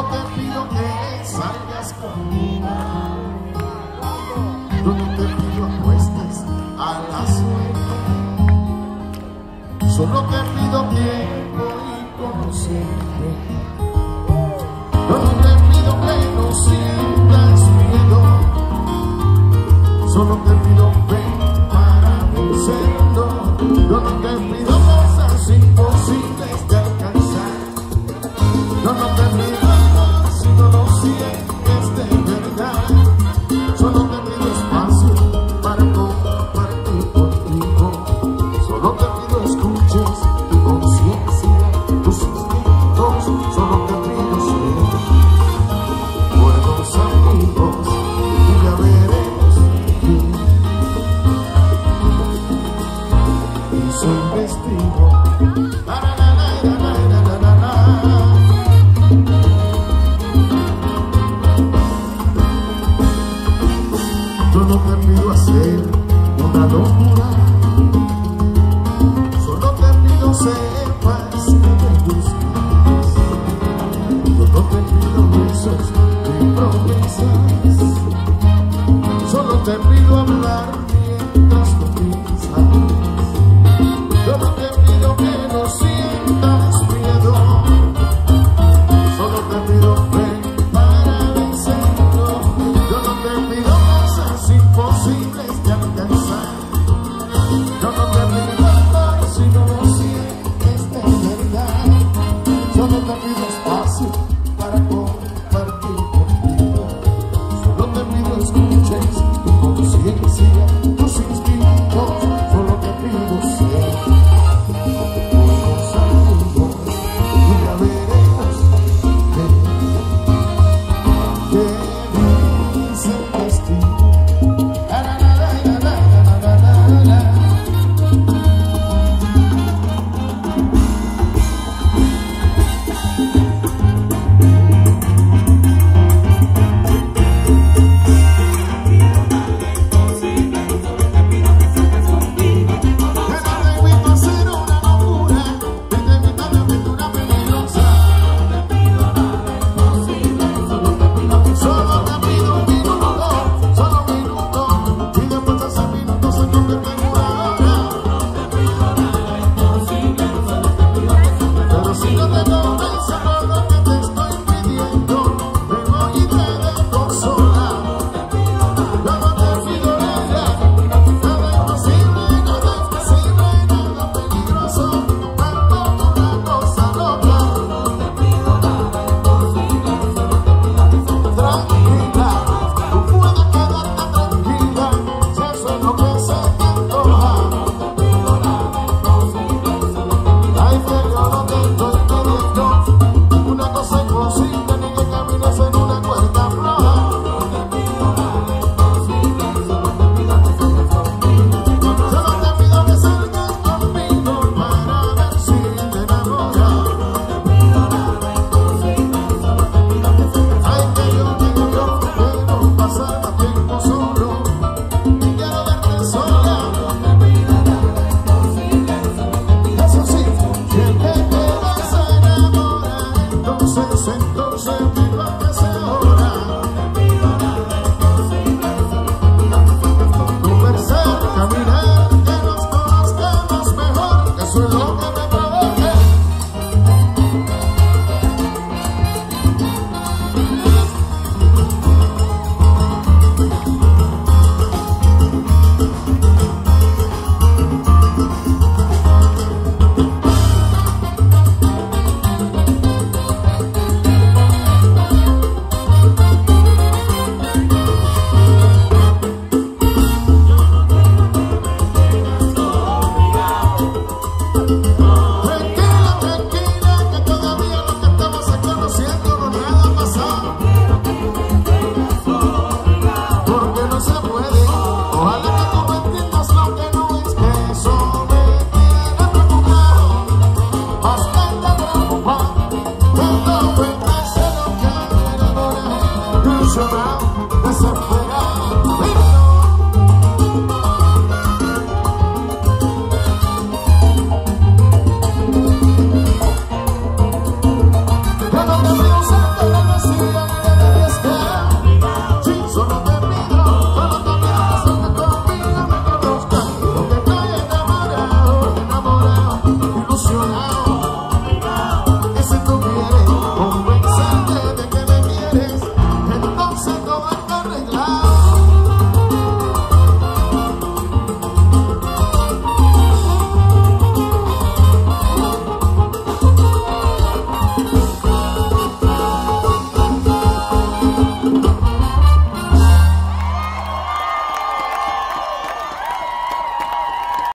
Solo te pido que salgas conmigo. Yo no te pido apuestas a la suerte. Solo te pido tiempo y conocerte. Yo no te pido que every